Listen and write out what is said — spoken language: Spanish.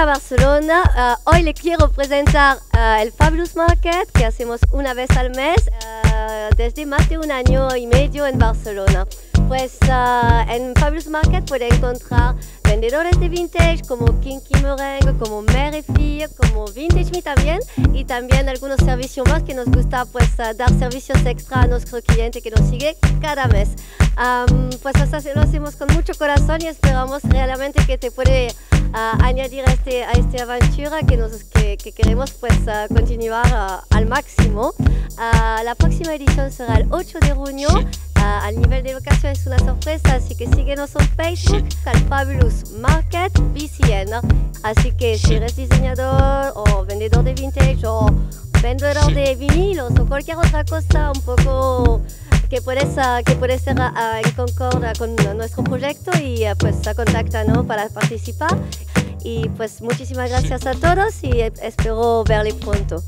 Hola Barcelona, uh, hoy le quiero presentar uh, el Fabulous Market que hacemos una vez al mes uh, desde más de un año y medio en Barcelona. Pues en Fabulous Market puede encontrar vendedores de vintage como Kinky Merengue, como Mère Fille, como Vintage Me también y también algunos servicios más que nos gusta pues dar servicios extra a nuestro cliente que nos sigue cada mes. Um, pues eso lo hacemos con mucho corazón y esperamos realmente que te puede añadir a, este, a esta aventura que, nos, que, queremos pues continuar al máximo. la próxima edición será el 8 de junio. al nivel de locación es una sorpresa, así que síguenos en Facebook, al Fabulous Market BCN. Así que si eres diseñador o vendedor de vintage o vendedor de vinilos o cualquier otra cosa un poco que puedes, que puedes ser en concordia con nuestro proyecto y pues contacta para participar. Y pues muchísimas gracias a todos y espero verle pronto.